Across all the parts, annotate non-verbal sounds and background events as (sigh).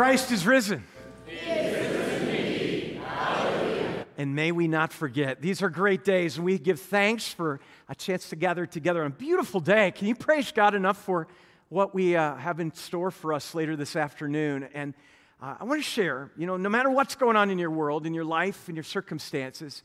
Christ is risen. And may we not forget, these are great days, and we give thanks for a chance to gather together on a beautiful day. Can you praise God enough for what we uh, have in store for us later this afternoon? And uh, I want to share, you know, no matter what's going on in your world, in your life, in your circumstances,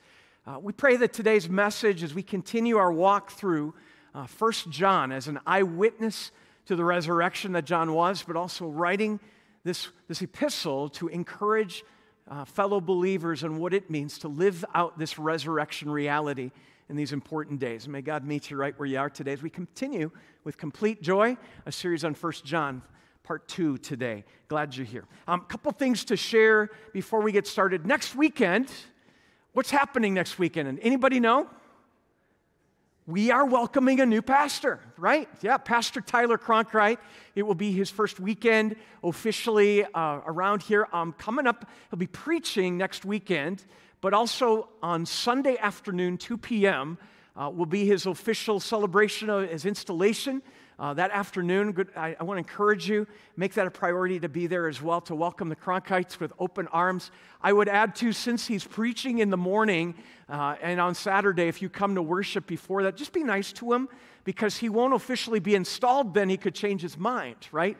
uh, we pray that today's message, as we continue our walk through uh, 1 John as an eyewitness to the resurrection that John was, but also writing this, this epistle to encourage uh, fellow believers on what it means to live out this resurrection reality in these important days. And may God meet you right where you are today as we continue with Complete Joy, a series on 1 John part two today. Glad you're here. A um, couple things to share before we get started. Next weekend, what's happening next weekend? And anybody know? We are welcoming a new pastor, right? Yeah, Pastor Tyler Cronkright. It will be his first weekend officially uh, around here. Um, coming up, he'll be preaching next weekend, but also on Sunday afternoon, 2 p.m., uh, will be his official celebration of his installation uh, that afternoon. Good, I, I want to encourage you, make that a priority to be there as well, to welcome the Cronkites with open arms. I would add, too, since he's preaching in the morning uh, and on Saturday, if you come to worship before that, just be nice to him because he won't officially be installed, then he could change his mind, right?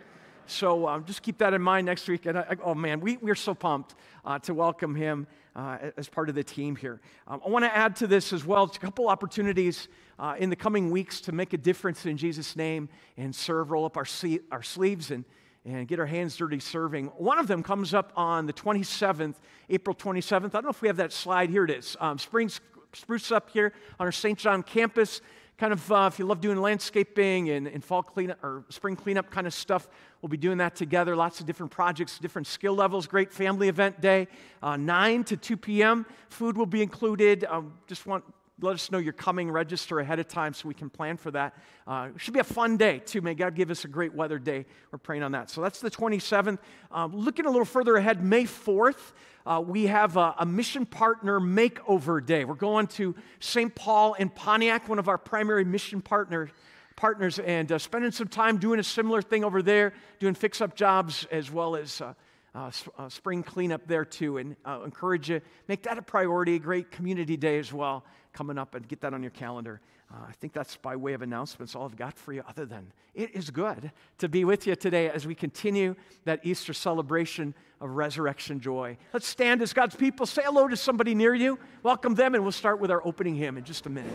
So um, just keep that in mind next week. And I, oh man, we, we're so pumped uh, to welcome him uh, as part of the team here. Um, I want to add to this as well, a couple opportunities uh, in the coming weeks to make a difference in Jesus' name and serve, roll up our, our sleeves and, and get our hands dirty serving. One of them comes up on the 27th, April 27th. I don't know if we have that slide. Here it is. Um, spring spruce up here on our St. John campus. Kind of, uh, if you love doing landscaping and, and fall cleanup or spring cleanup kind of stuff, we'll be doing that together. Lots of different projects, different skill levels. Great family event day. Uh, 9 to 2 p.m. Food will be included. Um, just want let us know you're coming, register ahead of time so we can plan for that. Uh, it should be a fun day, too. May God give us a great weather day. We're praying on that. So that's the 27th. Um, looking a little further ahead, May 4th, uh, we have a, a, mission partner makeover day. We're going to St. Paul and Pontiac, one of our primary mission partner, partners, and uh, spending some time doing a similar thing over there, doing fix up jobs as well as. Uh, uh, uh, spring cleanup there too, and uh, encourage you make that a priority. A great community day as well coming up, and get that on your calendar. Uh, I think that's by way of announcements all I've got for you, other than it is good to be with you today as we continue that Easter celebration of resurrection joy. Let's stand as God's people. Say hello to somebody near you, welcome them, and we'll start with our opening hymn in just a minute.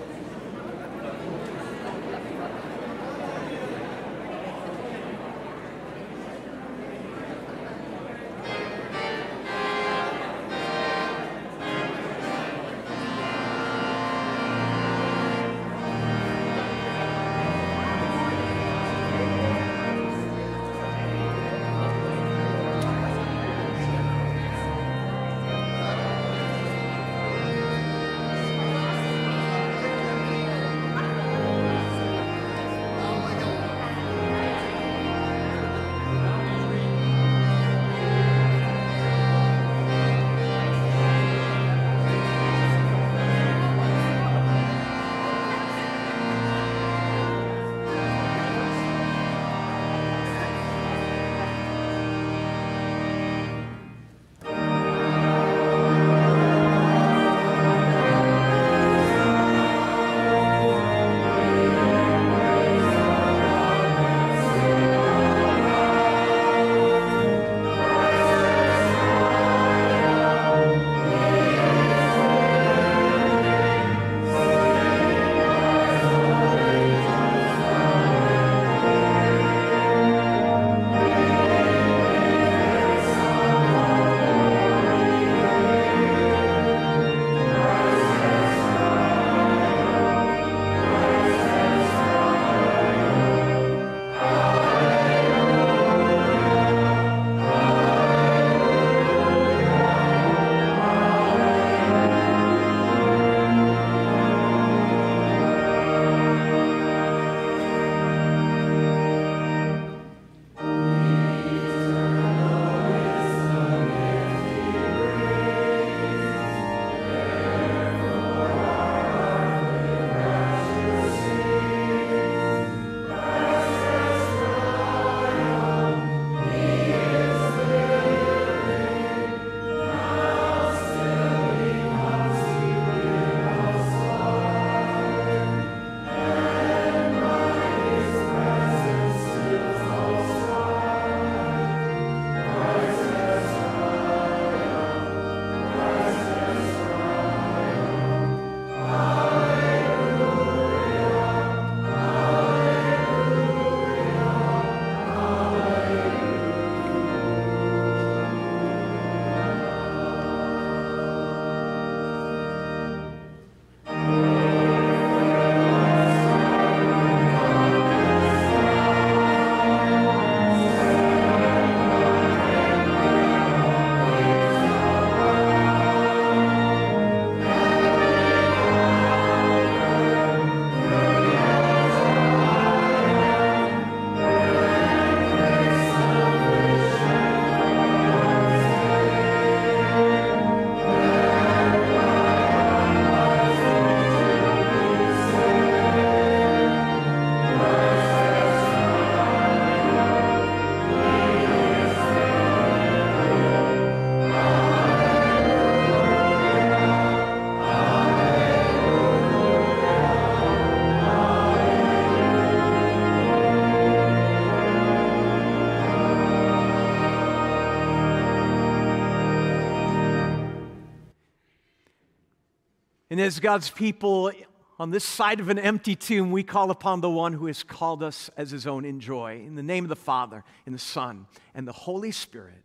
And as God's people on this side of an empty tomb, we call upon the one who has called us as his own in joy. In the name of the Father, and the Son, and the Holy Spirit.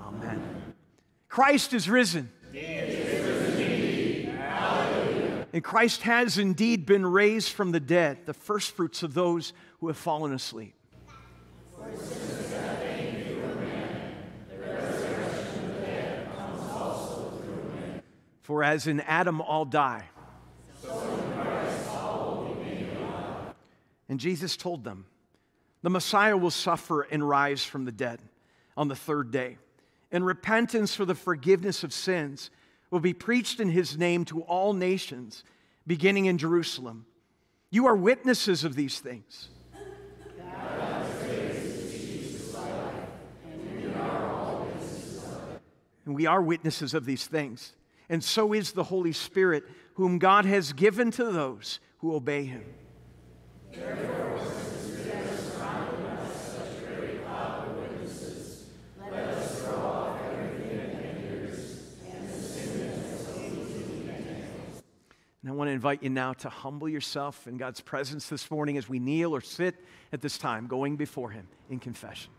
Amen. Christ is risen. And Christ has indeed been raised from the dead, the firstfruits of those who have fallen asleep. For as in Adam all die, and Jesus told them, the Messiah will suffer and rise from the dead on the third day, and repentance for the forgiveness of sins will be preached in his name to all nations, beginning in Jerusalem. You are witnesses of these things. And we are witnesses of these things and so is the Holy Spirit, whom God has given to those who obey him. And I want to invite you now to humble yourself in God's presence this morning as we kneel or sit at this time, going before Him in confession.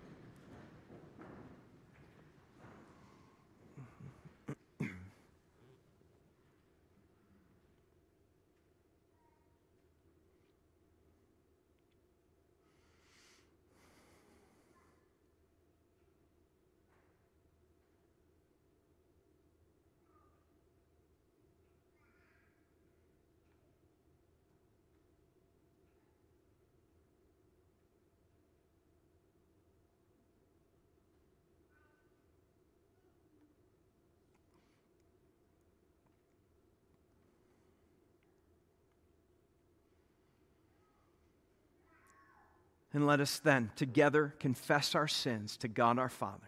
And let us then together confess our sins to God our Father.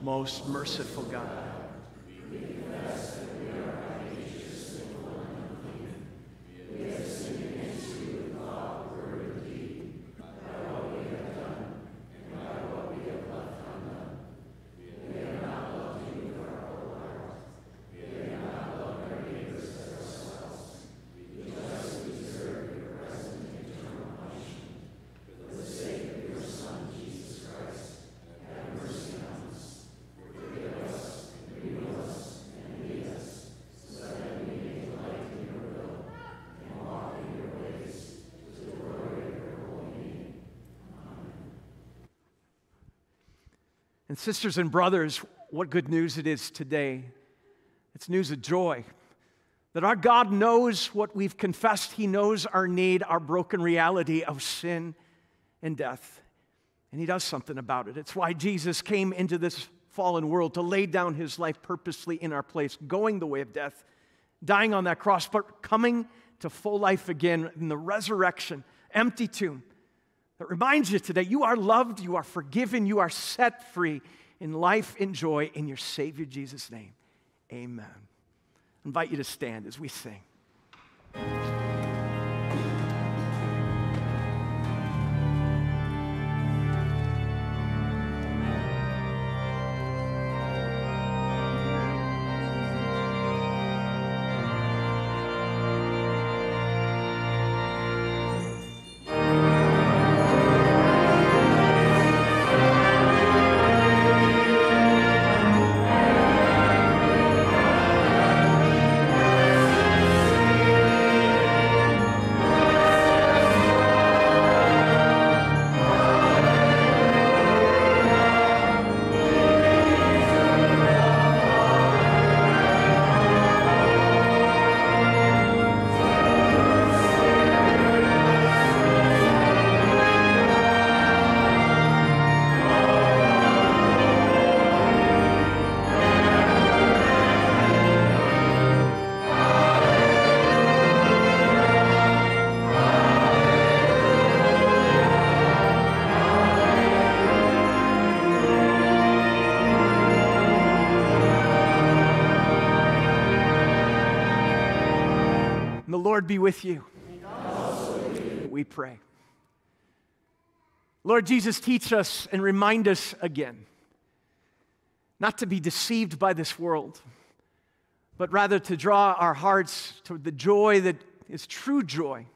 Most merciful God. And, sisters and brothers, what good news it is today. It's news of joy. That our God knows what we've confessed. He knows our need, our broken reality of sin and death. And He does something about it. It's why Jesus came into this fallen world to lay down His life purposely in our place, going the way of death, dying on that cross, but coming to full life again in the resurrection, empty tomb reminds you today you are loved, you are forgiven, you are set free in life and joy in your Savior Jesus' name. Amen. I invite you to stand as we sing. Lord be with you. We pray. Lord Jesus, teach us and remind us again not to be deceived by this world, but rather to draw our hearts to the joy that is true joy,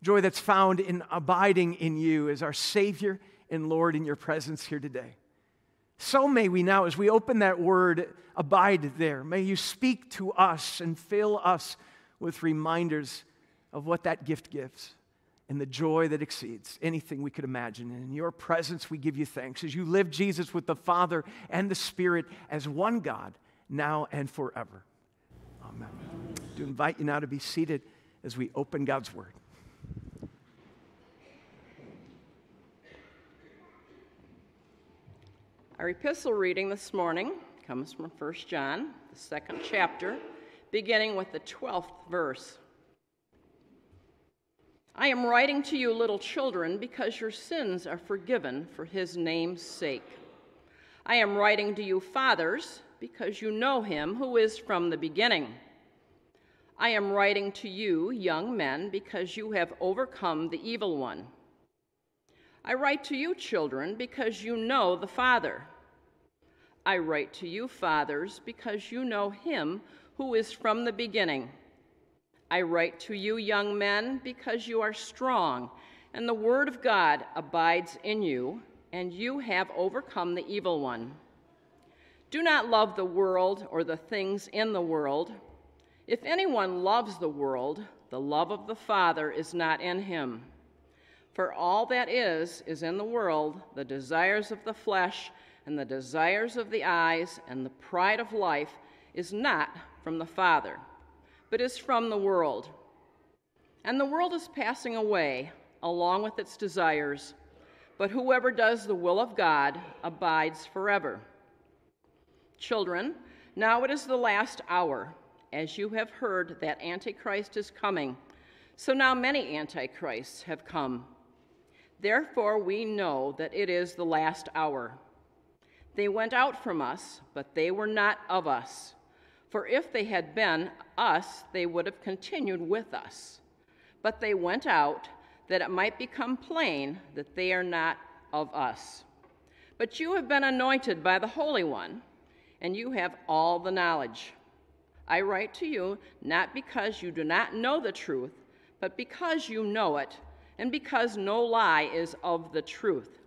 joy that's found in abiding in you as our Savior and Lord in your presence here today. So may we now, as we open that word, abide there. May you speak to us and fill us with reminders of what that gift gives and the joy that exceeds anything we could imagine. And in your presence, we give you thanks as you live Jesus with the Father and the Spirit as one God, now and forever. Amen. To invite you now to be seated as we open God's Word. Our epistle reading this morning comes from 1 John, the second chapter, beginning with the 12th verse. I am writing to you, little children, because your sins are forgiven for his name's sake. I am writing to you, fathers, because you know him who is from the beginning. I am writing to you, young men, because you have overcome the evil one. I write to you, children, because you know the Father. I write to you, fathers, because you know him who is from the beginning. I write to you, young men, because you are strong, and the word of God abides in you, and you have overcome the evil one. Do not love the world or the things in the world. If anyone loves the world, the love of the Father is not in him. For all that is, is in the world the desires of the flesh, and the desires of the eyes, and the pride of life is not from the Father but is from the world. And the world is passing away along with its desires, but whoever does the will of God abides forever. Children, now it is the last hour, as you have heard that Antichrist is coming. So now many Antichrists have come. Therefore, we know that it is the last hour. They went out from us, but they were not of us. For if they had been us, they would have continued with us. But they went out that it might become plain that they are not of us. But you have been anointed by the Holy One, and you have all the knowledge. I write to you not because you do not know the truth, but because you know it, and because no lie is of the truth.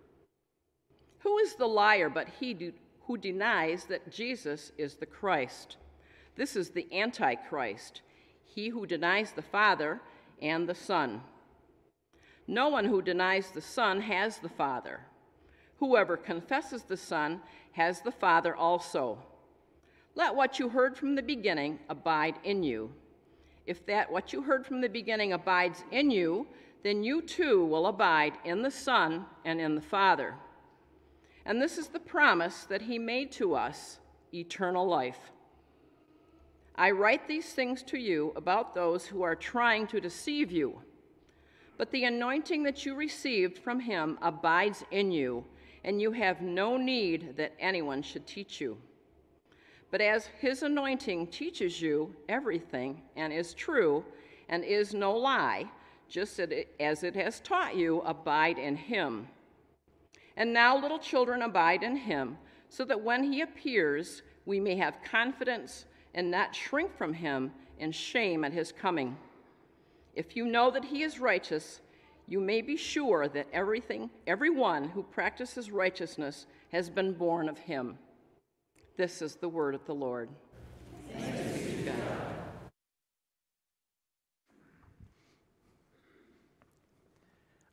Who is the liar but he who denies that Jesus is the Christ? This is the Antichrist, he who denies the Father and the Son. No one who denies the Son has the Father. Whoever confesses the Son has the Father also. Let what you heard from the beginning abide in you. If that what you heard from the beginning abides in you, then you too will abide in the Son and in the Father. And this is the promise that he made to us eternal life. I write these things to you about those who are trying to deceive you. But the anointing that you received from him abides in you, and you have no need that anyone should teach you. But as his anointing teaches you everything and is true and is no lie, just as it has taught you, abide in him. And now, little children, abide in him, so that when he appears, we may have confidence and not shrink from him in shame at his coming. If you know that he is righteous, you may be sure that everything, everyone who practices righteousness has been born of him. This is the word of the Lord.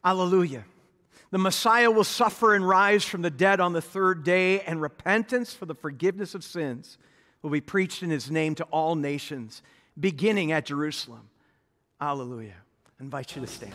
Hallelujah. The Messiah will suffer and rise from the dead on the third day, and repentance for the forgiveness of sins will be preached in his name to all nations, beginning at Jerusalem. Alleluia. I invite you to stand.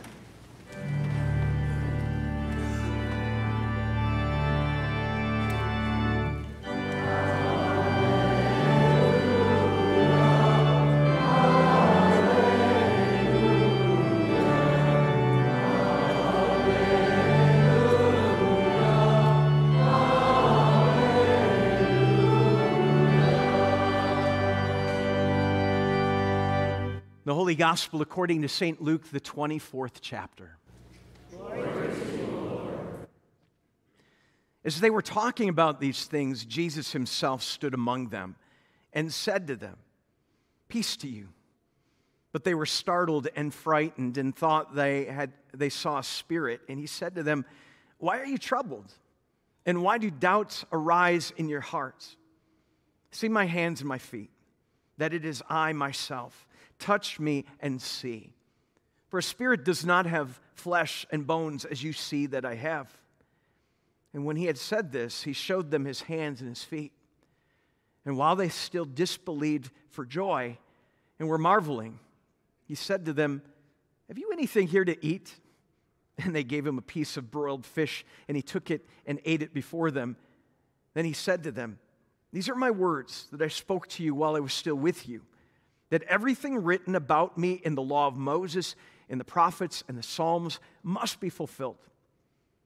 Holy Gospel according to St. Luke, the 24th chapter. As they were talking about these things, Jesus himself stood among them and said to them, Peace to you. But they were startled and frightened and thought they, had, they saw a spirit. And he said to them, Why are you troubled? And why do doubts arise in your hearts? See my hands and my feet, that it is I myself. Touch me and see. For a spirit does not have flesh and bones as you see that I have. And when he had said this, he showed them his hands and his feet. And while they still disbelieved for joy and were marveling, he said to them, Have you anything here to eat? (laughs) And they gave him a piece of broiled fish, and he took it and ate it before them. Then he said to them, These are my words that I spoke to you while I was still with you, that everything written about me in the law of Moses, in the prophets, and the Psalms must be fulfilled.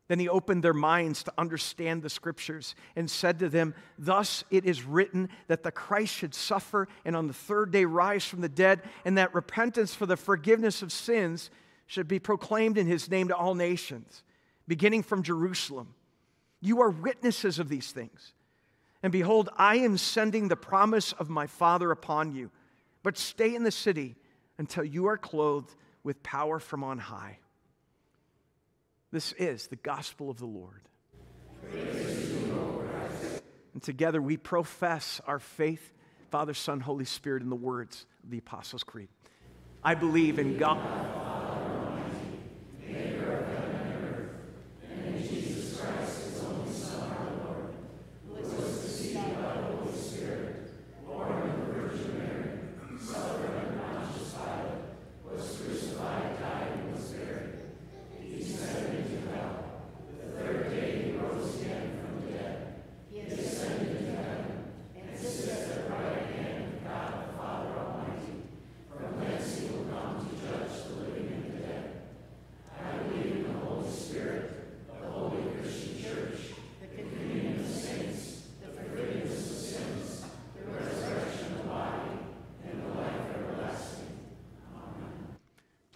Then he opened their minds to understand the scriptures and said to them, Thus it is written that the Christ should suffer and on the third day rise from the dead, and that repentance for the forgiveness of sins should be proclaimed in his name to all nations, beginning from Jerusalem. You are witnesses of these things. And behold, I am sending the promise of my Father upon you. But stay in the city until you are clothed with power from on high. This is the gospel of the Lord. And together we profess our faith, Father, Son, Holy Spirit, in the words of the Apostles' Creed. I believe in God.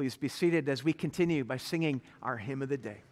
Please be seated as we continue by singing our hymn of the day.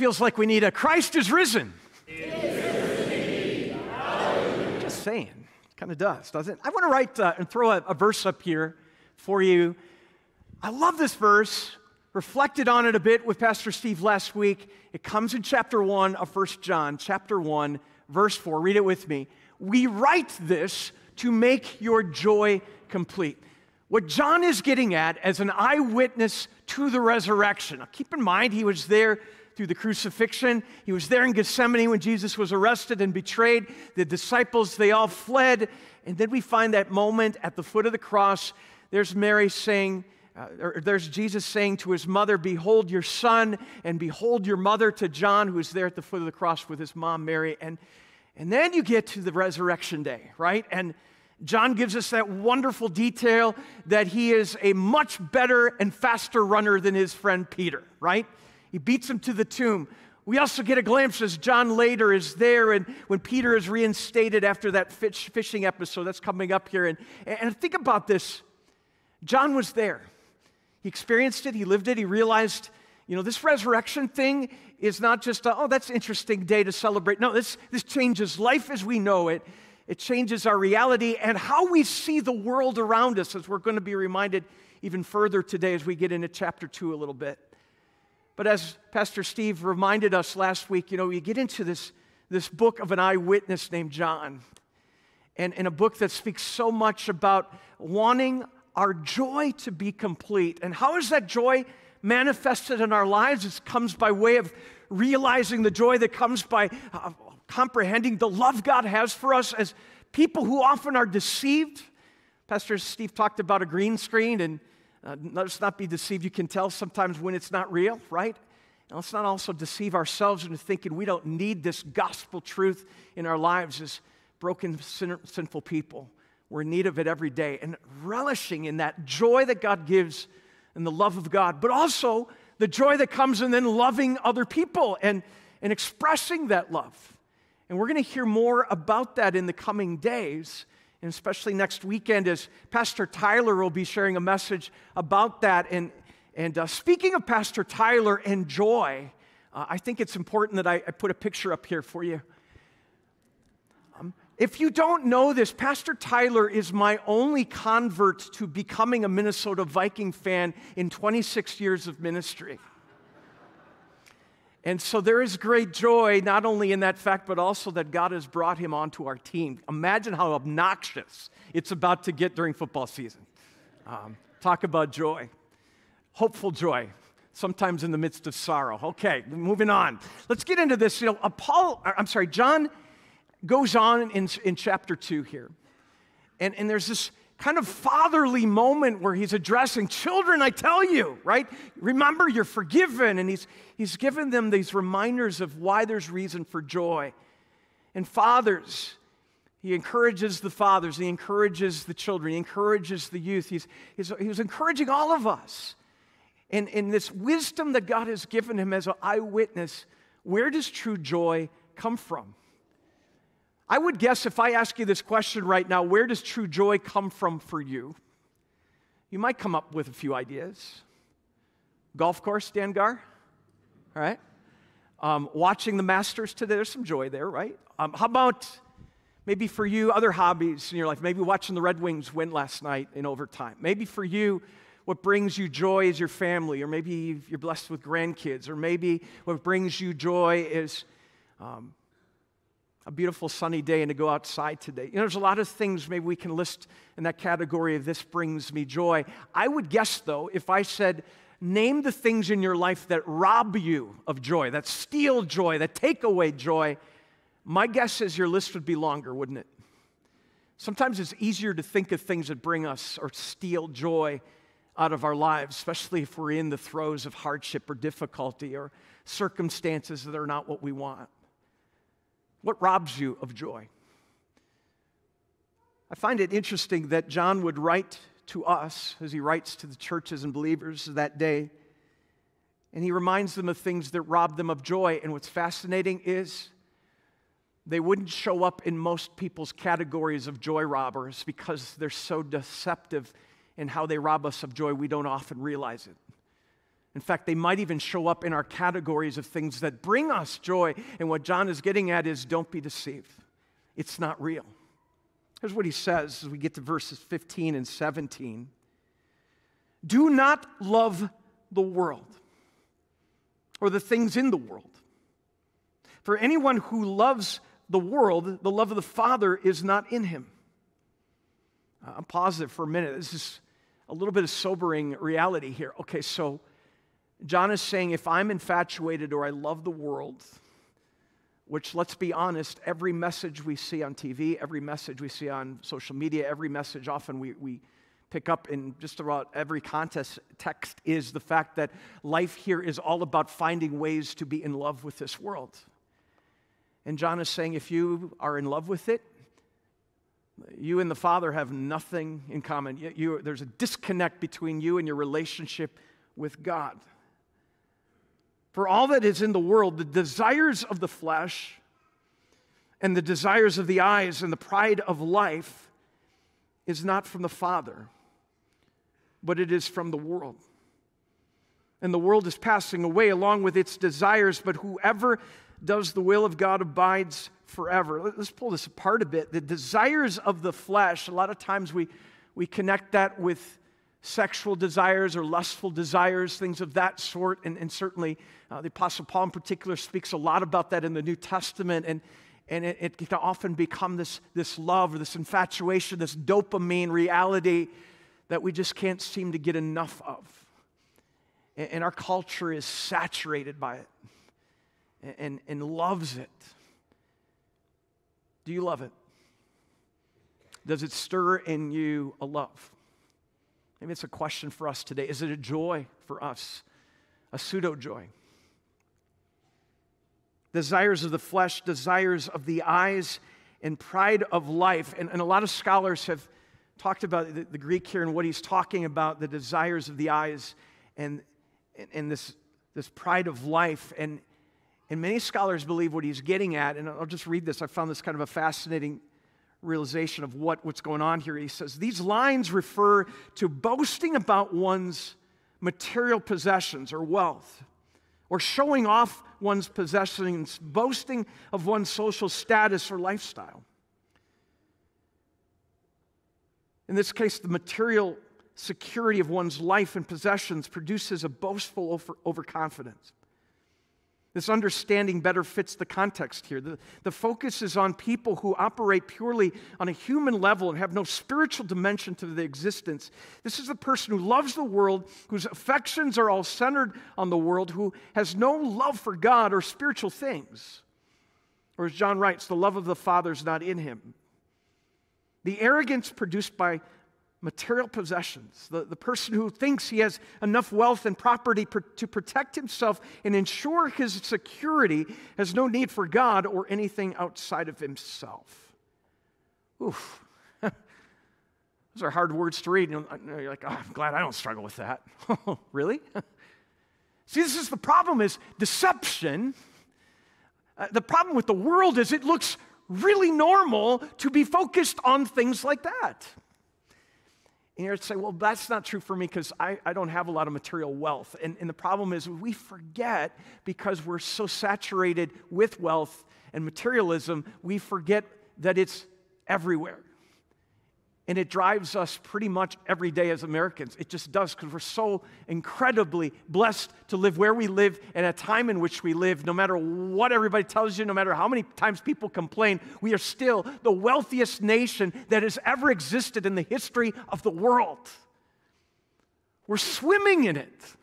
Feels like we need a Christ is risen. Just saying. Kind of does, doesn't it? I want to write uh, and throw a, a verse up here for you. I love this verse. Reflected on it a bit with Pastor Steve last week. It comes in chapter 1 of First John, chapter 1, verse 4. Read it with me. We write this to make your joy complete. What John is getting at as an eyewitness to the resurrection. Now, keep in mind, he was there through the crucifixion. He was there in Gethsemane when Jesus was arrested and betrayed. The disciples, they all fled. And then we find that moment at the foot of the cross. There's Mary saying, uh, or there's Jesus saying to his mother, Behold your son, and behold your mother to John, who's there at the foot of the cross with his mom, Mary. And, and then you get to the resurrection day, right? And John gives us that wonderful detail that he is a much better and faster runner than his friend Peter, right? He beats him to the tomb. We also get a glimpse as John later is there, and when Peter is reinstated after that fish, fishing episode that's coming up here. And, and think about this John was there. He experienced it, he lived it, he realized, you know, this resurrection thing is not just, a, oh, that's interesting day to celebrate. No, this, this changes life as we know it. It changes our reality and how we see the world around us, as we're going to be reminded even further today as we get into chapter 2 a little bit. But as Pastor Steve reminded us last week, you know, you get into this, this book of an eyewitness named John, and, and a book that speaks so much about wanting our joy to be complete. And how is that joy manifested in our lives? It comes by way of realizing the joy that comes by uh, comprehending the love God has for us as people who often are deceived. Pastor Steve talked about a green screen, and uh, let's not be deceived. You can tell sometimes when it's not real, right? And let's not also deceive ourselves into thinking we don't need this gospel truth in our lives as broken, sin- sinful people. We're in need of it every day. And relishing in that joy that God gives and the love of God, but also the joy that comes in then loving other people and, and expressing that love. And we're going to hear more about that in the coming days, and especially next weekend as Pastor Tyler will be sharing a message about that. And, and uh, speaking of Pastor Tyler and joy, uh, I think it's important that I, I, put a picture up here for you. Um, if you don't know this, Pastor Tyler is my only convert to becoming a Minnesota Viking fan in 26 years of ministry. And so there is great joy, not only in that fact, but also that God has brought him onto our team. Imagine how obnoxious it's about to get during football season. Um, talk about joy, hopeful joy, sometimes in the midst of sorrow. Okay, moving on. Let's get into this. You know, I'm sorry, John goes on in, in chapter 2 here. And, and there's this kind of fatherly moment where he's addressing children, I tell you, right? Remember, you're forgiven. And he's, he's given them these reminders of why there's reason for joy. And fathers, he encourages the fathers, he encourages the children, he encourages the youth. He's, he's, he was encouraging all of us. And in this wisdom that God has given him as an eyewitness, where does true joy come from? I would guess if I ask you this question right now, where does true joy come from for you? You might come up with a few ideas. Golf course, Dan Gar? All right. Um, watching the Masters today, there's some joy there, right? Um, how about maybe for you, other hobbies in your life? Maybe watching the Red Wings win last night in overtime. Maybe for you, what brings you joy is your family, or maybe you're blessed with grandkids, or maybe what brings you joy is um, a beautiful sunny day and to go outside today. You know, there's a lot of things maybe we can list in that category of this brings me joy. I would guess, though, if I said, name the things in your life that rob you of joy, that steal joy, that take away joy, my guess is your list would be longer, wouldn't it? Sometimes it's easier to think of things that bring us or steal joy out of our lives, especially if we're in the throes of hardship or difficulty or circumstances that are not what we want. What robs you of joy? I find it interesting that John would write to us as he writes to the churches and believers of that day, and he reminds them of things that rob them of joy. And what's fascinating is they wouldn't show up in most people's categories of joy robbers because they're so deceptive in how they rob us of joy, we don't often realize it. In fact, they might even show up in our categories of things that bring us joy. And what John is getting at is don't be deceived. It's not real. Here's what he says as we get to verses 15 and 17 Do not love the world or the things in the world. For anyone who loves the world, the love of the Father is not in him. Uh, I'm positive for a minute. This is a little bit of sobering reality here. Okay, so John is saying if I'm infatuated or I love the world, which let's be honest, every message we see on TV, every message we see on social media, every message often we, we pick up in just about every contest text is the fact that life here is all about finding ways to be in love with this world. And John is saying if you are in love with it, you and the Father have nothing in common. You, you, there's a disconnect between you and your relationship with God. For all that is in the world, the desires of the flesh and the desires of the eyes and the pride of life is not from the Father, but it is from the world. And the world is passing away along with its desires, but whoever does the will of God abides forever. Let's pull this apart a bit. The desires of the flesh, a lot of times we, we connect that with sexual desires or lustful desires, things of that sort. And, and certainly, uh, the Apostle Paul in particular speaks a lot about that in the New Testament. And, and it, it can often become this, this love or this infatuation, this dopamine reality that we just can't seem to get enough of. And, and our culture is saturated by it and, and, and loves it. Do you love it? Does it stir in you a love? Maybe it's a question for us today. Is it a joy for us? A pseudo joy? Desires of the flesh, desires of the eyes, and pride of life. And, and a lot of scholars have talked about the, the, Greek here and what he's talking about the desires of the eyes and, and, and this, this pride of life. And, and many scholars believe what he's getting at, and I'll just read this. I found this kind of a fascinating realization of what, what's going on here. He says, These lines refer to boasting about one's material possessions or wealth, or showing off one's possessions, boasting of one's social status or lifestyle. In this case, the material security of one's life and possessions produces a boastful over, overconfidence. This understanding better fits the context here. The, the focus is on people who operate purely on a human level and have no spiritual dimension to their existence. This is the person who loves the world, whose affections are all centered on the world, who has no love for God or spiritual things. Or as John writes, the love of the Father is not in him. The arrogance produced by material possessions, the, the person who thinks he has enough wealth and property per, to protect himself and ensure his security, has no need for God or anything outside of himself. Oof. (laughs) Those are hard words to read. You're like, oh, I'm glad I don't struggle with that. (laughs) really? (laughs) See, this is the problem is deception. Uh, the problem with the world is it looks really normal to be focused on things like that. And you're say, well, that's not true for me because I, I don't have a lot of material wealth. And, and the problem is we forget because we're so saturated with wealth and materialism, we forget that it's everywhere. And it drives us pretty much every day as Americans. It just does because we're so incredibly blessed to live where we live and a time in which we live. No matter what everybody tells you, no matter how many times people complain, we are still the wealthiest nation that has ever existed in the history of the world. We're swimming in it.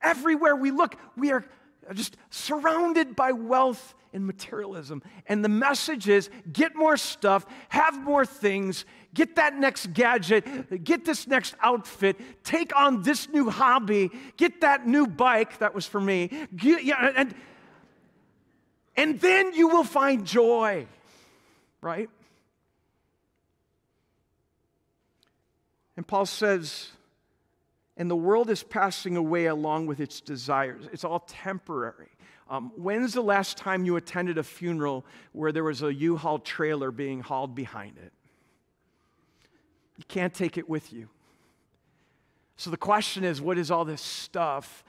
Everywhere we look, we are just surrounded by wealth and materialism. And the message is get more stuff, have more things, get that next gadget, get this next outfit, take on this new hobby, get that new bike. That was for me. Get, yeah, and, and then you will find joy, right? And Paul says, and the world is passing away along with its desires. It's all temporary. Um, when's the last time you attended a funeral where there was a U Haul trailer being hauled behind it? You can't take it with you. So the question is what is all this stuff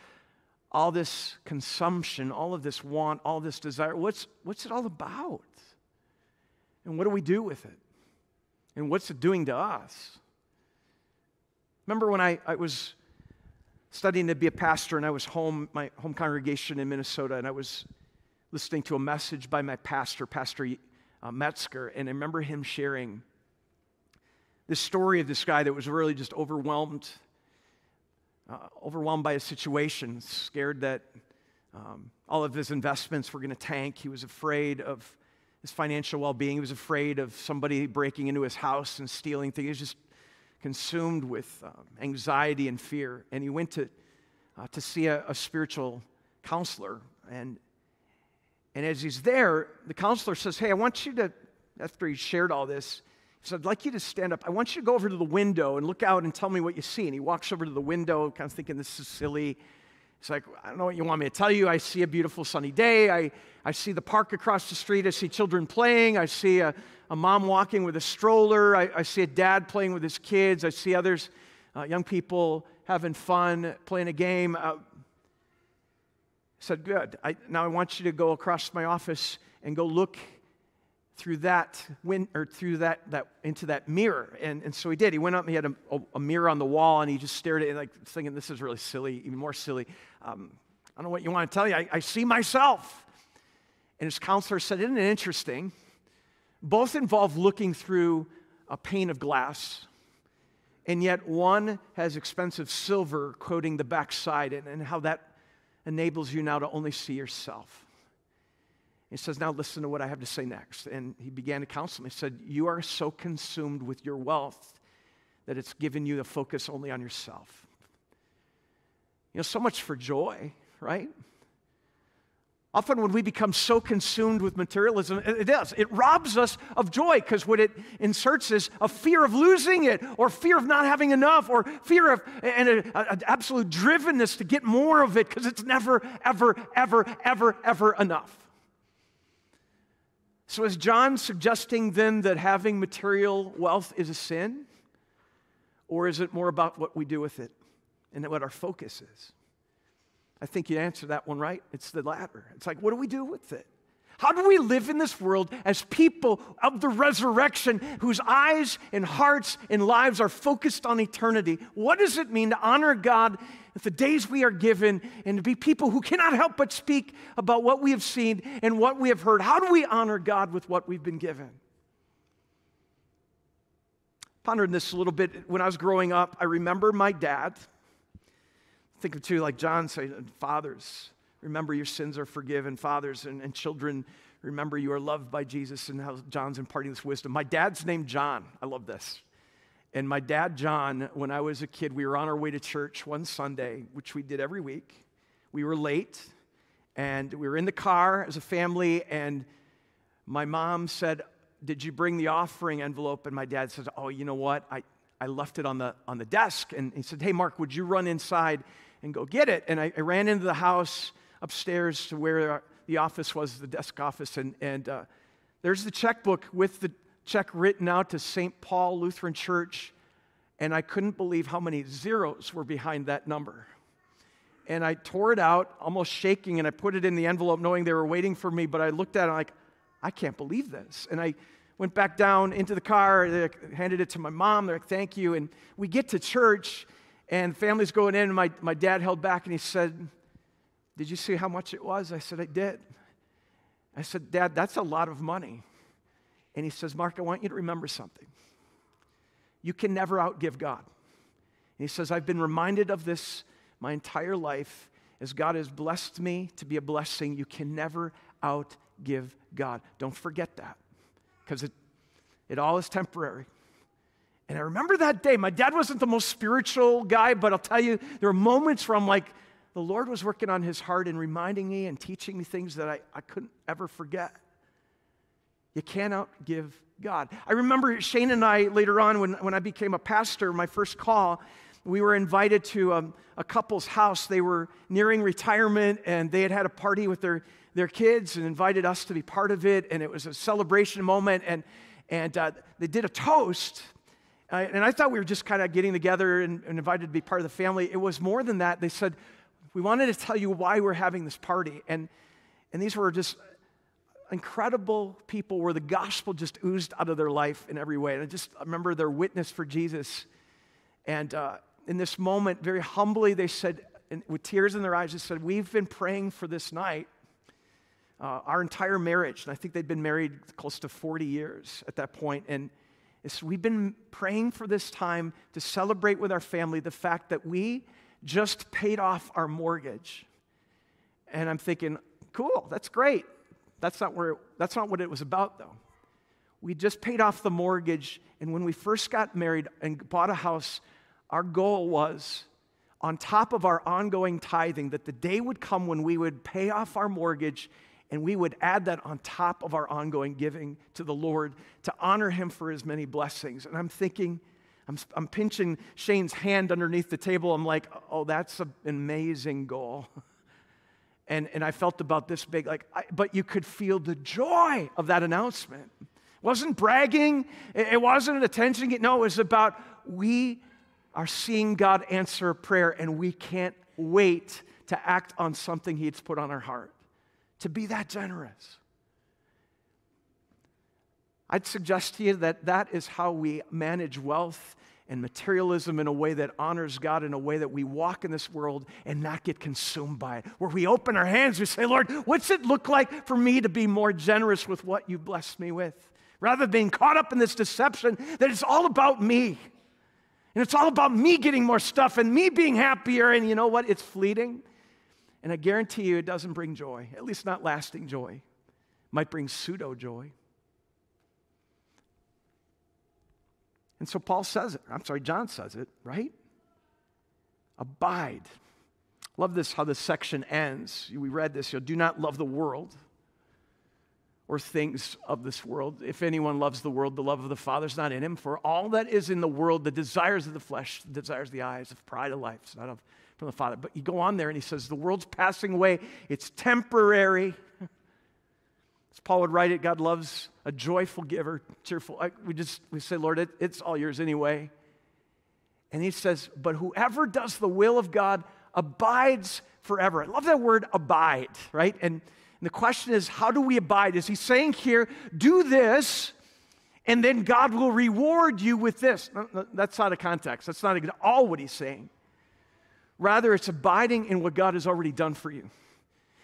all this consumption, all of this want, all this desire, what's, what's it all about? And what do we do with it? And what's it doing to us? Remember when I, I was studying to be a pastor and I was home, my home congregation in Minnesota, and I was listening to a message by my pastor, Pastor uh, Metzger, and I remember him sharing this story of this guy that was really just overwhelmed, uh, overwhelmed by his situation, scared that um, all of his investments were going to tank. He was afraid of his financial well being. He was afraid of somebody breaking into his house and stealing things. He was just consumed with um, anxiety and fear. And he went to, uh, to see a, a spiritual counselor. And, and as he's there, the counselor says, Hey, I want you to, after he shared all this, he said, I'd like you to stand up. I want you to go over to the window and look out and tell me what you see. And he walks over to the window, kind of thinking, This is silly. He's like, I don't know what you want me to tell you. I see a beautiful sunny day. I, I see the park across the street. I see children playing. I see a, a mom walking with a stroller. I, I see a dad playing with his kids. I see others, uh, young people having fun, playing a game. Uh, said, Good. I, now I want you to go across my office and go look through that win, or through that, that into that mirror. And, and so he did. He went up and he had a, a, mirror on the wall and he just stared at it like thinking this is really silly even more silly. Um, i don't know what you want to tell you. I, I see myself. And his counselor said isn't it interesting? Both involve looking through a pane of glass and yet one has expensive silver coating the backside and, and how that enables you now to only see yourself he says, Now listen to what I have to say next. And he began to counsel me. He said, You are so consumed with your wealth that it's given you the focus only on yourself. You know, so much for joy, right? Often, when we become so consumed with materialism, it does. It robs us of joy because what it inserts is a fear of losing it, or fear of not having enough, or fear of and an absolute drivenness to get more of it because it's never, ever, ever, ever, ever enough. So, is John suggesting then that having material wealth is a sin? Or is it more about what we do with it and what our focus is? I think you answer that one right. It's the latter. It's like, what do we do with it? How do we live in this world as people of the resurrection whose eyes and hearts and lives are focused on eternity? What does it mean to honor God with the days we are given and to be people who cannot help but speak about what we have seen and what we have heard? How do we honor God with what we've been given? Pondered this a little bit. When I was growing up, I remember my dad. Think of two like John said, fathers Remember, your sins are forgiven. Fathers and, and children, remember you are loved by Jesus and how John's imparting this wisdom. My dad's named John. I love this. And my dad, John, when I was a kid, we were on our way to church one Sunday, which we did every week. We were late, and we were in the car as a family, and my mom said, Did you bring the offering envelope? And my dad says, Oh, you know what? I, I left it on the, on the desk. And he said, Hey, Mark, would you run inside and go get it? And I, I ran into the house upstairs to where the office was, the desk office, and, and uh, there's the checkbook with the check written out to St. Paul Lutheran Church, and I couldn't believe how many zeros were behind that number. And I tore it out, almost shaking, and I put it in the envelope knowing they were waiting for me, but I looked at it like, I can't believe this. And I went back down into the car, handed it to my mom, they're like, thank you. And we get to church, and family's going in, and my, my dad held back and he said, did you see how much it was? I said, I did. I said, Dad, that's a lot of money. And he says, Mark, I want you to remember something. You can never outgive God. And he says, I've been reminded of this my entire life as God has blessed me to be a blessing. You can never outgive God. Don't forget that because it, it all is temporary. And I remember that day. My dad wasn't the most spiritual guy, but I'll tell you, there were moments where I'm like, the Lord was working on his heart and reminding me and teaching me things that I, I couldn't ever forget. You cannot give God. I remember Shane and I later on, when, when I became a pastor, my first call, we were invited to um, a couple's house. They were nearing retirement and they had had a party with their, their kids and invited us to be part of it. And it was a celebration moment. And, and uh, they did a toast. Uh, and I thought we were just kind of getting together and, and invited to be part of the family. It was more than that. They said, we wanted to tell you why we're having this party. And, and these were just incredible people where the gospel just oozed out of their life in every way. And I just remember their witness for Jesus. And uh, in this moment, very humbly, they said, with tears in their eyes, they said, We've been praying for this night uh, our entire marriage. And I think they'd been married close to 40 years at that point. And we've been praying for this time to celebrate with our family the fact that we just paid off our mortgage. And I'm thinking, cool, that's great. That's not, where, that's not what it was about, though. We just paid off the mortgage, and when we first got married and bought a house, our goal was on top of our ongoing tithing that the day would come when we would pay off our mortgage and we would add that on top of our ongoing giving to the Lord to honor Him for His many blessings. And I'm thinking, I'm, I'm pinching Shane's hand underneath the table. I'm like, oh, that's an amazing goal. (laughs) And, and I felt about this big, like, I, but you could feel the joy of that announcement. It wasn't bragging, it, it wasn't an attention. No, it was about we are seeing God answer a prayer and we can't wait to act on something He's put on our heart to be that generous. I'd suggest to you that that is how we manage wealth and materialism in a way that honors God, in a way that we walk in this world and not get consumed by it. Where we open our hands, we say, Lord, what's it look like for me to be more generous with what you blessed me with? Rather than being caught up in this deception that it's all about me. And it's all about me getting more stuff and me being happier. And you know what? It's fleeting. And I guarantee you, it doesn't bring joy, at least not lasting joy. It might bring pseudo joy. And so Paul says it. I'm sorry, John says it, right? Abide. Love this how this section ends. We read this. You know, do not love the world or things of this world. If anyone loves the world, the love of the Father is not in him. For all that is in the world, the desires of the flesh, the desires of the eyes, of pride of life, is not of from the Father. But you go on there and he says, The world's passing away, it's temporary. (laughs) As Paul would write it, God loves a joyful giver, cheerful. We just we say, Lord, it, it's all yours anyway. And he says, But whoever does the will of God abides forever. I love that word abide, right? And, and the question is, how do we abide? Is he saying here, do this, and then God will reward you with this? No, no, that's out of context. That's not all what he's saying. Rather, it's abiding in what God has already done for you.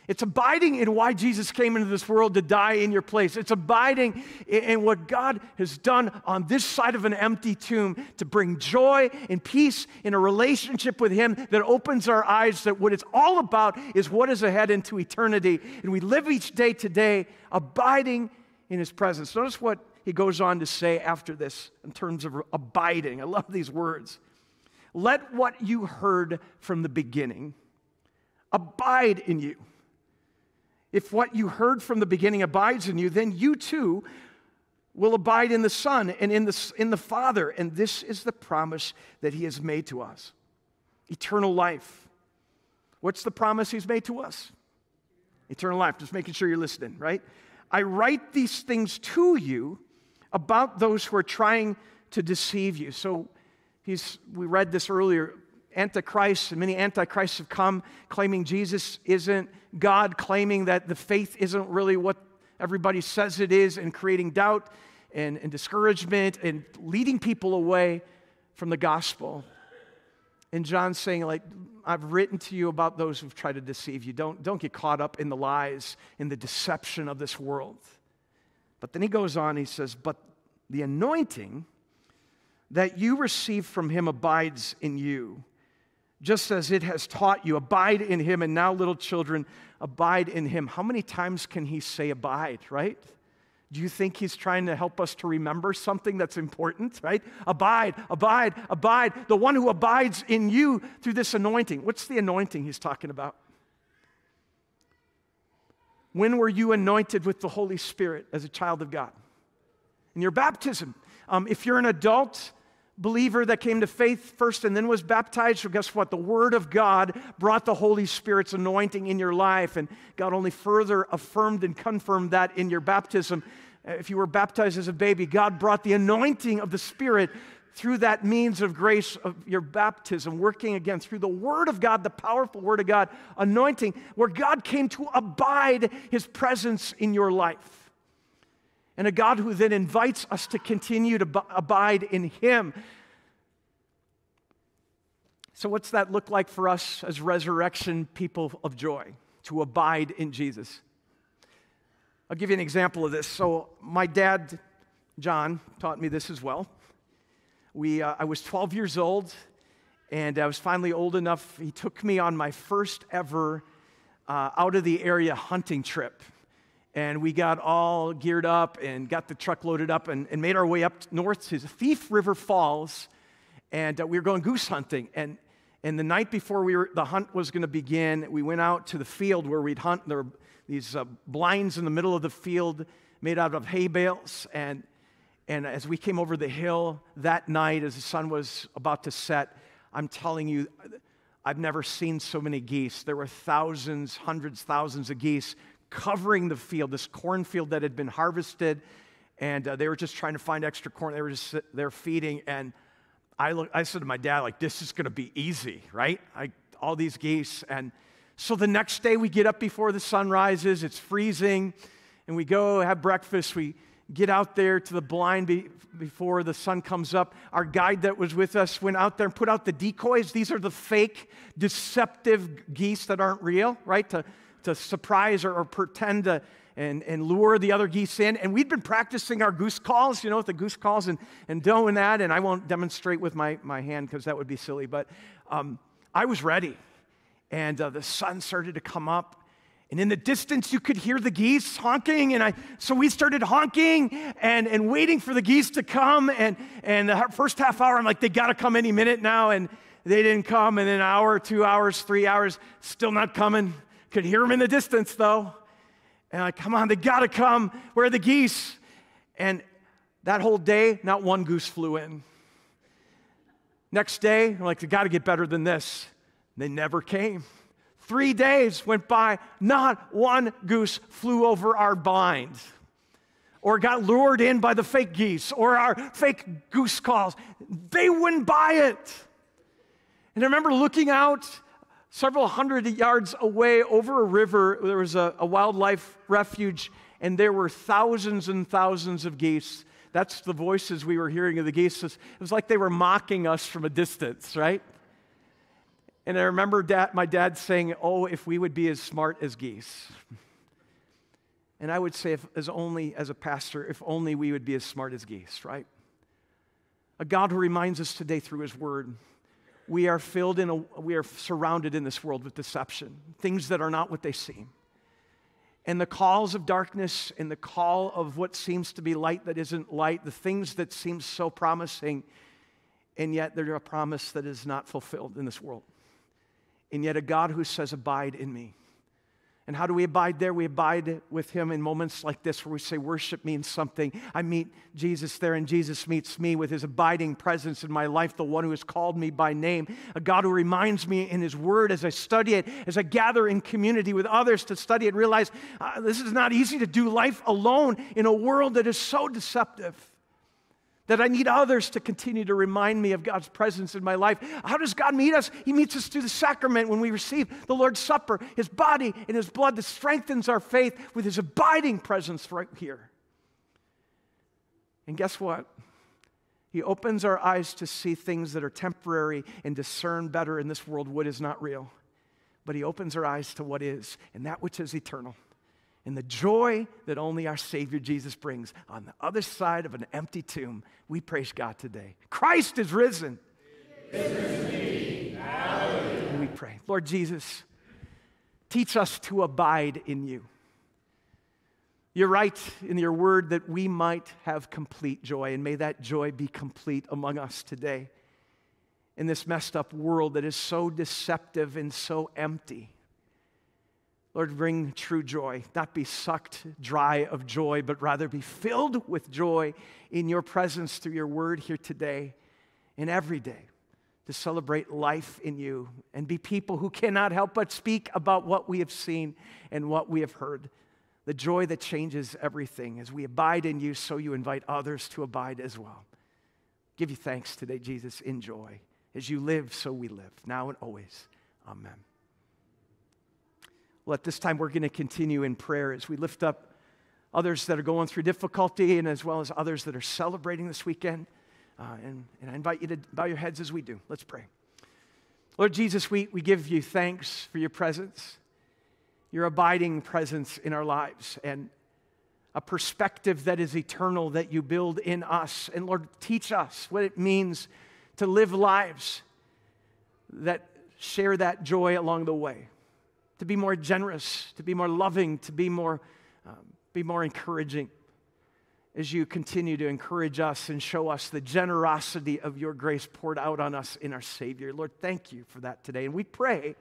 It's abiding in why Jesus came into this world to die in your place. It's abiding in what God has done on this side of an empty tomb to bring joy and peace in a relationship with Him that opens our eyes that what it's all about is what is ahead into eternity. And we live each day today abiding in His presence. Notice what He goes on to say after this in terms of abiding. I love these words. Let what you heard from the beginning abide in you. If what you heard from the beginning abides in you, then you too will abide in the Son and in the, in the Father. And this is the promise that He has made to us eternal life. What's the promise He's made to us? Eternal life. Just making sure you're listening, right? I write these things to you about those who are trying to deceive you. So He's, we read this earlier. Antichrist and many antichrists have come claiming Jesus isn't God, claiming that the faith isn't really what everybody says it is, and creating doubt and, and discouragement and leading people away from the gospel. And John's saying, like, I've written to you about those who've tried to deceive you. Don't, don't get caught up in the lies, in the deception of this world. But then he goes on, he says, But the anointing that you receive from him abides in you, just as it has taught you. Abide in him, and now, little children, abide in him. How many times can he say abide, right? Do you think he's trying to help us to remember something that's important, right? Abide, abide, abide. The one who abides in you through this anointing. What's the anointing he's talking about? When were you anointed with the Holy Spirit as a child of God? In your baptism. Um, if you're an adult, believer that came to faith first and then was baptized. So, guess what? The Word of God brought the Holy Spirit's anointing in your life, and God only further affirmed and confirmed that in your baptism. Uh, if you were baptized as a baby, God brought the anointing of the Spirit through that means of grace of your baptism, working again through the Word of God, the powerful Word of God, anointing, where God came to abide His presence in your life. And a God who then invites us to continue to abide in Him. So, what's that look like for us as resurrection people of joy? To abide in Jesus. I'll give you an example of this. So, my dad, John, taught me this as well. We, uh, I was 12 years old, and I was finally old enough. He took me on my first ever uh, out of the area hunting trip. And we got all geared up and got the truck loaded up and, and made our way up north to Thief River Falls. And uh, we were going goose hunting. And, and the night before we were, the hunt was going to begin, we went out to the field where we'd hunt. There were these uh, blinds in the middle of the field made out of hay bales. And, and as we came over the hill that night, as the sun was about to set, I'm telling you, I've never seen so many geese. There were thousands, hundreds, thousands of geese covering the field, this cornfield that had been harvested. And uh, they were just trying to find extra corn. They were just there feeding. And I, look, I said to my dad, like, this is going to be easy, right? I, all these geese. And so the next day we get up before the sun rises, it's freezing, and we go have breakfast. We get out there to the blind be, before the sun comes up. Our guide that was with us went out there and put out the decoys. These are the fake, deceptive geese that aren't real, right? To, to surprise or, or pretend to and, and lure the other geese in. And we'd been practicing our goose calls, you know, with the goose calls and, and doing that. And I won't demonstrate with my, my hand because that would be silly. But um, I was ready and uh, the sun started to come up. And in the distance, you could hear the geese honking. And I, so we started honking and, and waiting for the geese to come. And, and the first half hour, I'm like, they got to come any minute now. And they didn't come. And an hour, two hours, three hours, still not coming. Could hear them in the distance, though. And like, come on, they got to come. Where are the geese? And that whole day, not one goose flew in. Next day, I'm like, they got to get better than this. They never came. Three days went by, not one goose flew over our blind or got lured in by the fake geese or our fake goose calls. They wouldn't buy it. And I remember looking out several hundred yards away over a river, there was a, a wildlife refuge, and there were thousands and thousands of geese. That's the voices we were hearing of the geese. It was like they were mocking us from a distance, right? And I remember dad, my dad saying, Oh, if we would be as smart as geese. And I would say, if, as only as a pastor, if only we would be as smart as geese, right? A God who reminds us today through his word we are filled in a, we are surrounded in this world with deception, things that are not what they seem. And the calls of darkness and the call of what seems to be light that isn't light, the things that seem so promising, and yet they're a promise that is not fulfilled in this world and yet a God who says, Abide in me. And how do we abide there? We abide with Him in moments like this where we say, Worship means something. I meet Jesus there, and Jesus meets me with His abiding presence in my life, the one who has called me by name. A God who reminds me in His Word as I study it, as I gather in community with others to study it, realize uh, this is not easy to do life alone in a world that is so deceptive that I need others to continue to remind me of God's presence in my life. How does God meet us? He meets us through the sacrament when we receive the Lord's Supper, His body and His blood that strengthens our faith with His abiding presence right here. And guess what? He opens our eyes to see things that are temporary and discern better in this world what is not real. But He opens our eyes to what is, and that which is eternal and the joy that only our Savior Jesus brings on the other side of an empty tomb. We praise God today. Christ is risen. And we pray, Lord Jesus, teach us to abide in you. You're right in your word that we might have complete joy, and may that joy be complete among us today in this messed up world that is so deceptive and so empty. Lord, bring true joy, not be sucked dry of joy, but rather be filled with joy in your presence through your word here today and every day to celebrate life in you and be people who cannot help but speak about what we have seen and what we have heard. The joy that changes everything. As we abide in you, so you invite others to abide as well. Give you thanks today, Jesus, in joy. As you live, so we live, now and always. Amen. Well, at this time, we're going to continue in prayer as we lift up others that are going through difficulty and as well as others that are celebrating this weekend. Uh, and, and I invite you to bow your heads as we do. Let's pray. Lord Jesus, we, we give you thanks for your presence, your abiding presence in our lives, and a perspective that is eternal that you build in us. And Lord, teach us what it means to live lives that share that joy along the way, to be more generous, to be more loving, to be more, um, be more encouraging as you continue to encourage us and show us the generosity of your grace poured out on us in our Savior. Lord, thank you for that today. And we pray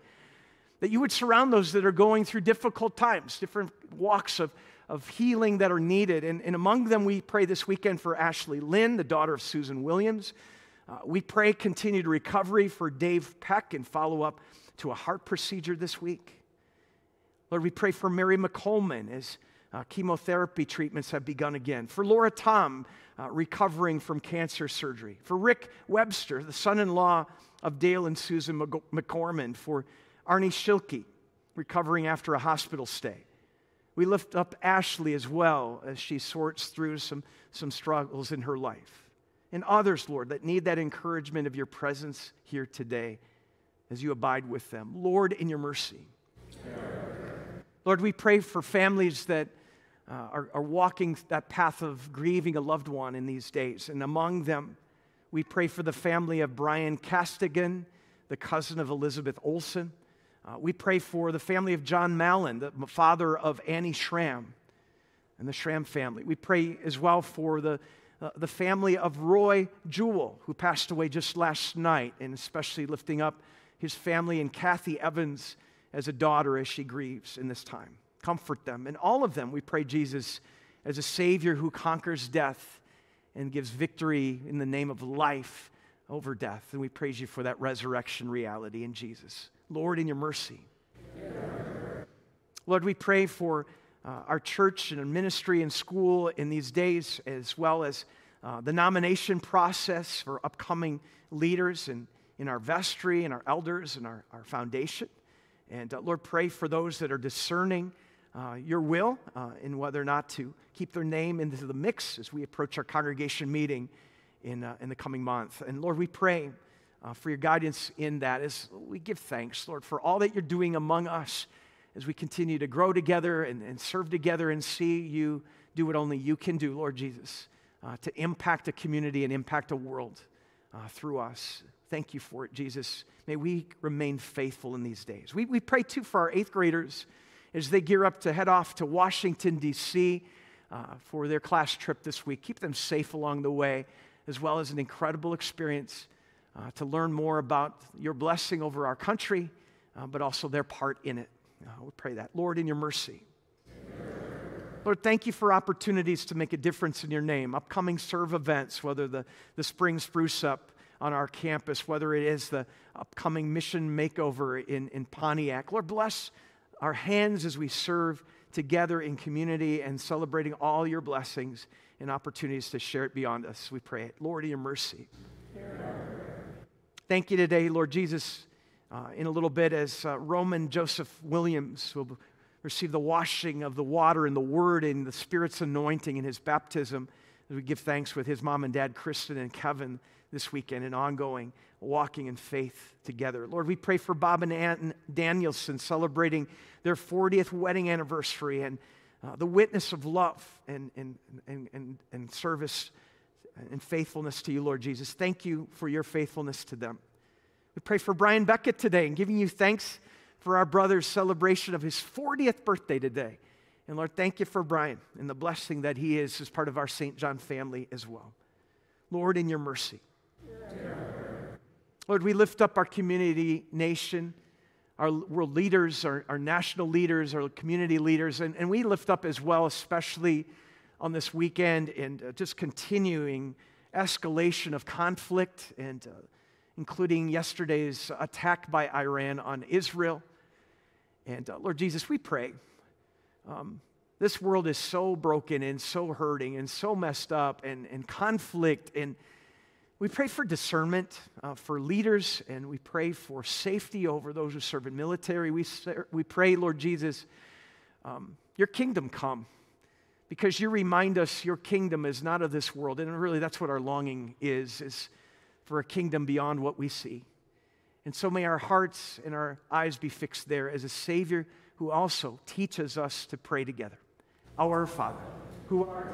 that you would surround those that are going through difficult times, different walks of, of healing that are needed. And, and among them, we pray this weekend for Ashley Lynn, the daughter of Susan Williams. Uh, we pray continued recovery for Dave Peck and follow up to a heart procedure this week. Lord, we pray for Mary McColeman as uh, chemotherapy treatments have begun again. For Laura Tom, uh, recovering from cancer surgery. For Rick Webster, the son in law of Dale and Susan McCormick. For Arnie Schilke, recovering after a hospital stay. We lift up Ashley as well as she sorts through some, some struggles in her life. And others, Lord, that need that encouragement of your presence here today as you abide with them. Lord, in your mercy. Lord, we pray for families that uh, are, are walking that path of grieving a loved one in these days. And among them, we pray for the family of Brian Castigan, the cousin of Elizabeth Olson. Uh, we pray for the family of John Mallon, the father of Annie Schramm, and the Schramm family. We pray as well for the, uh, the family of Roy Jewell, who passed away just last night, and especially lifting up his family and Kathy Evans as a daughter as she grieves in this time comfort them. And all of them, we pray Jesus as a Savior who conquers death and gives victory in the name of life over death. And we praise you for that resurrection reality in Jesus. Lord, in your mercy. Lord, we pray for uh, our church and ministry and school in these days, as well as uh, the nomination process for upcoming leaders in, in our vestry and our elders and our, our foundation. And uh, Lord, pray for those that are discerning uh, your will uh, in whether or not to keep their name into the mix as we approach our congregation meeting in, uh, in the coming month. And Lord, we pray uh, for your guidance in that as we give thanks, Lord, for all that you're doing among us as we continue to grow together and, and serve together and see you do what only you can do, Lord Jesus, to impact a community and impact a world uh, through us. Thank you for it, Jesus. May we remain faithful in these days. We, we pray too for our eighth graders as they gear up to head off to Washington, D.C. Uh, for their class trip this week. Keep them safe along the way, as well as an incredible experience uh, to learn more about your blessing over our country, uh, but also their part in it. Uh, we pray that. Lord, in your mercy. Lord, thank you for opportunities to make a difference in your name. Upcoming serve events, whether the, the spring spruce up on our campus, whether it is the upcoming mission makeover in, in Pontiac. Lord, bless our hands as we serve together in community and celebrating all your blessings and opportunities to share it beyond us. We pray it. Lord, your mercy. Thank you today, Lord Jesus. Uh, in a little bit, as uh, Roman Joseph Williams will receive the washing of the water and the word and the Spirit's anointing in his baptism, we give thanks with his mom and dad, Kristen and Kevin, this weekend and ongoing walking in faith together. Lord, we pray for Bob and Ann Danielson celebrating their 40th wedding anniversary and uh, the witness of love and, and, and, and, and service and faithfulness to you, Lord Jesus. Thank you for your faithfulness to them. We pray for Brian Beckett today and giving you thanks for our brother's celebration of his 40th birthday today. And Lord, thank you for Brian and the blessing that he is as part of our St. John family as well. Lord, in your mercy. Lord, we lift up our community, nation, our world leaders, our, our national leaders, our community leaders, and, and we lift up as well, especially on this weekend, and uh, just continuing escalation of conflict, and uh, including yesterday's attack by Iran on Israel. And uh, Lord Jesus, we pray. Um, this world is so broken and so hurting and so messed up, and, and conflict and We pray for discernment uh, for leaders, and we pray for safety over those who serve in military. We, we pray, Lord Jesus, um, your kingdom come because you remind us your kingdom is not of this world. And really, that's what our longing is, is for a kingdom beyond what we see. And so may our hearts and our eyes be fixed there as a Savior who also teaches us to pray together. Our Father, who art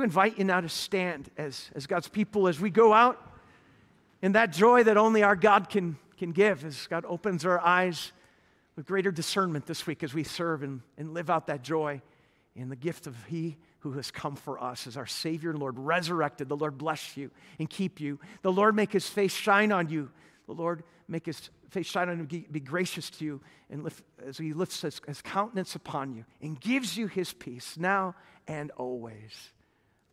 do invite you now to stand as, as God's people as we go out in that joy that only our God can, can give, as God opens our eyes with greater discernment this week as we serve and, and live out that joy in the gift of He who has come for us as our Savior and Lord, resurrected. The Lord bless you and keep you. The Lord make His face shine on you. The Lord make His face shine on you, be gracious to you, and lift, as He lifts his, his countenance upon you and gives you His peace now and always.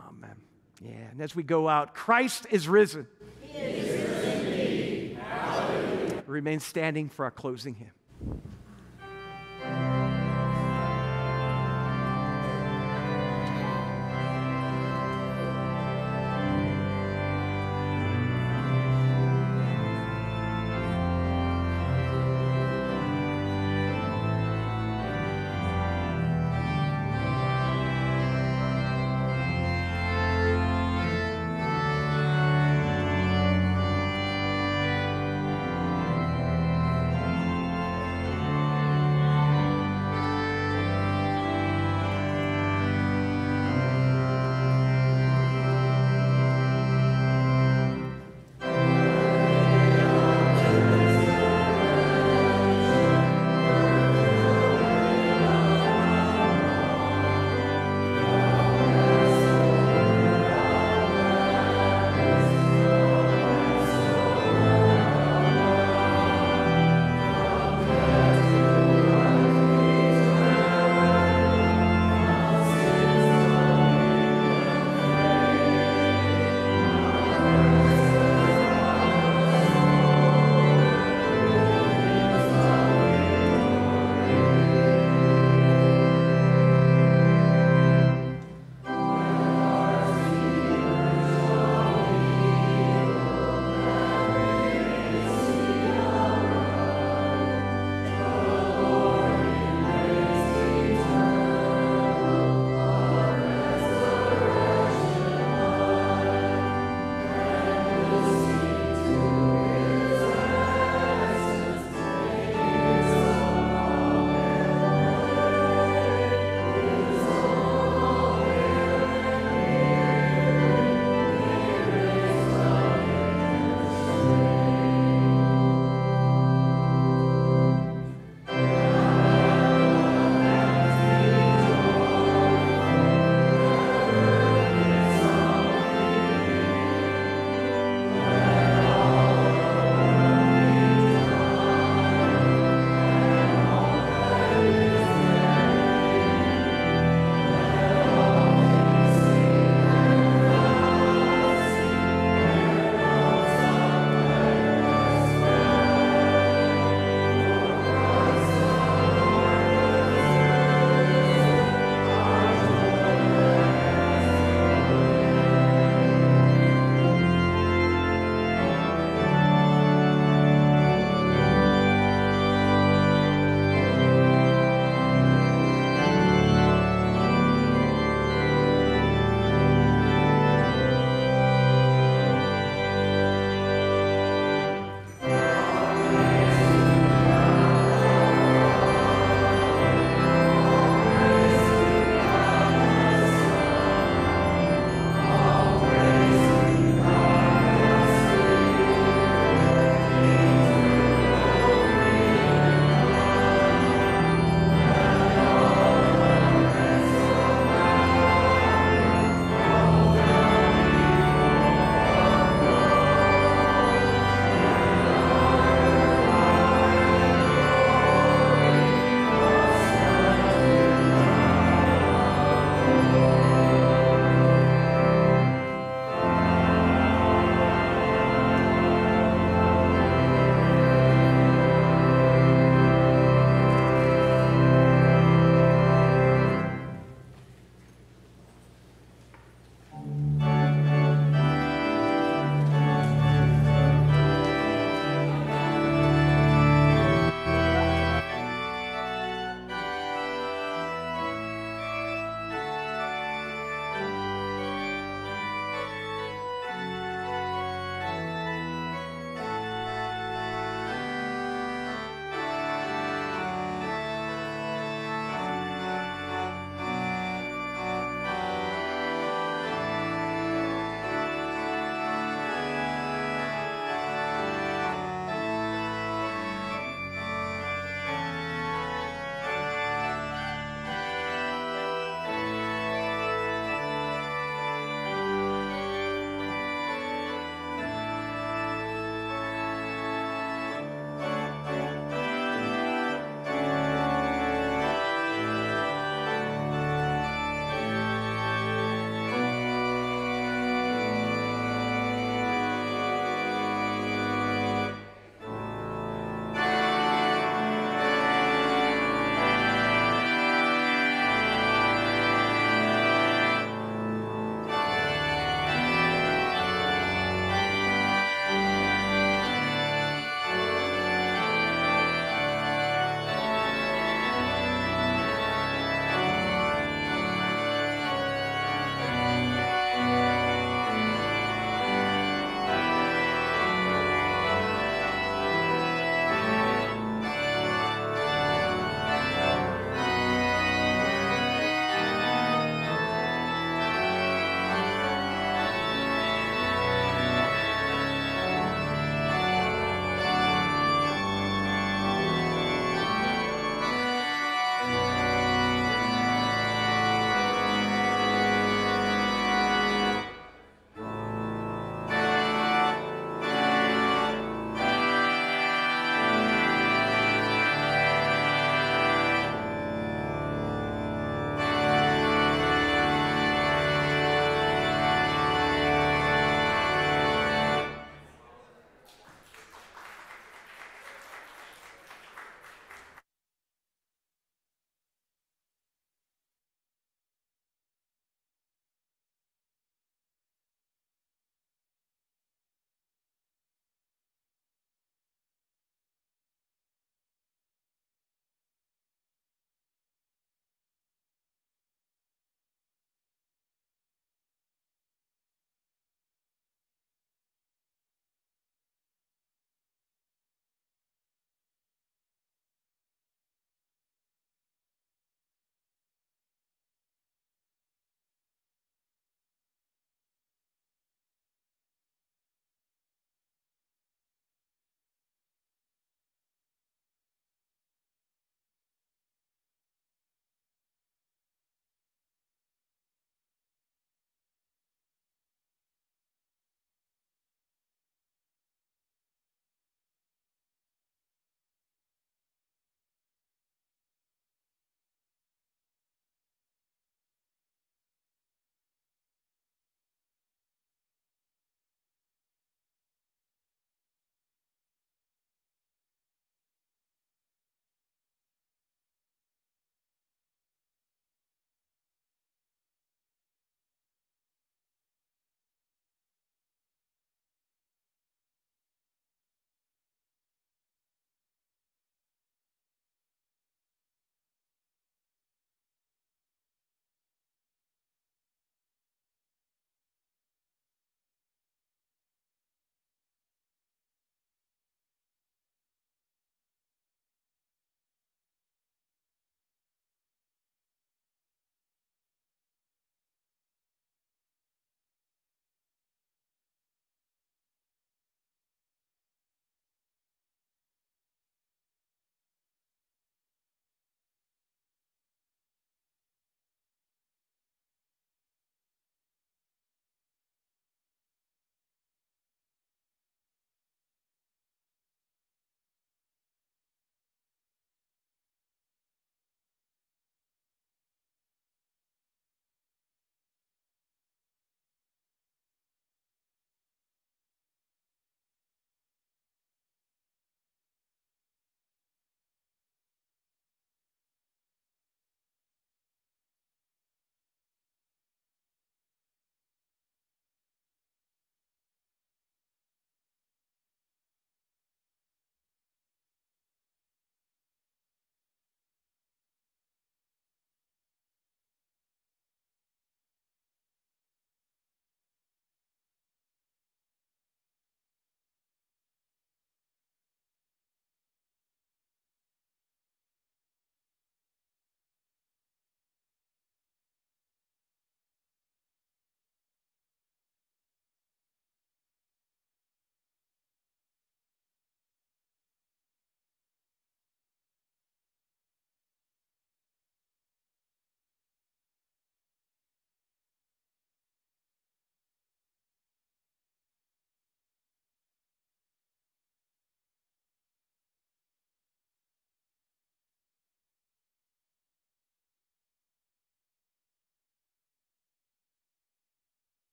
Amen. Yeah, and as we go out, Christ is risen. He is risen indeed. Hallelujah. Remain standing for our closing hymn.